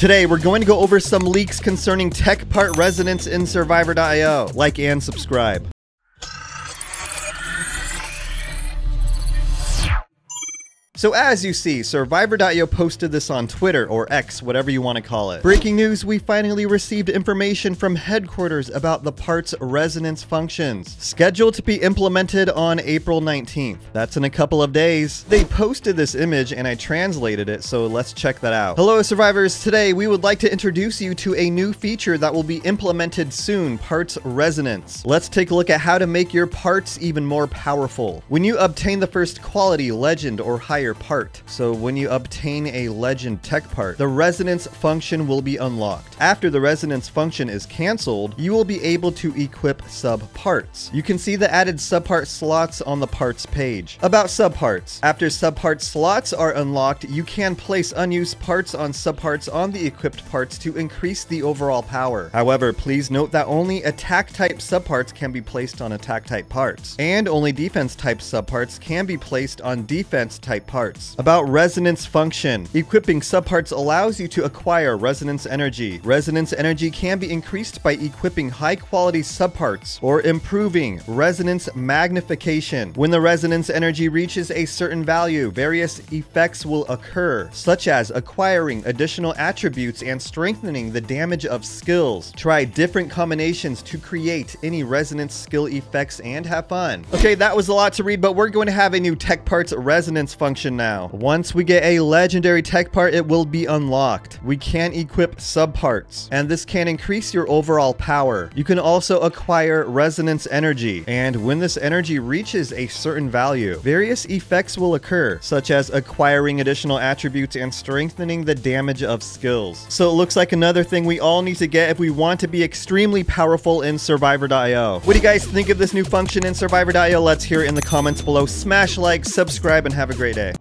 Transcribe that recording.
Today, we're going to go over some leaks concerning tech part resonance in Survivor.io. Like and subscribe. So as you see, Survivor.io posted this on Twitter, or X, whatever you want to call it. Breaking news, we finally received information from headquarters about the part's resonance functions, scheduled to be implemented on April 19th. That's in a couple of days. They posted this image and I translated it, so let's check that out. Hello survivors, today we would like to introduce you to a new feature that will be implemented soon, parts resonance. Let's take a look at how to make your parts even more powerful. When you obtain the first quality, legend, or higher part. So when you obtain a legend tech part, the resonance function will be unlocked. After the resonance function is cancelled, you will be able to equip sub parts. You can see the added subpart slots on the parts page. About subparts. After subpart slots are unlocked, you can place unused parts on subparts on the equipped parts to increase the overall power. However, please note that only attack type subparts can be placed on attack type parts, and only defense type subparts can be placed on defense type parts. About resonance function. Equipping subparts allows you to acquire resonance energy. Resonance energy can be increased by equipping high quality subparts or improving resonance magnification. When the resonance energy reaches a certain value, various effects will occur, such as acquiring additional attributes and strengthening the damage of skills. Try different combinations to create any resonance skill effects and have fun. Okay, that was a lot to read, but we're going to have a new tech parts resonance function function now. Once we get a legendary tech part, it will be unlocked. We can equip subparts, and this can increase your overall power. You can also acquire resonance energy, and when this energy reaches a certain value, various effects will occur, such as acquiring additional attributes and strengthening the damage of skills. So it looks like another thing we all need to get if we want to be extremely powerful in Survivor.io. What do you guys think of this new function in Survivor.io? Let's hear it in the comments below. Smash like, subscribe, and have a great day.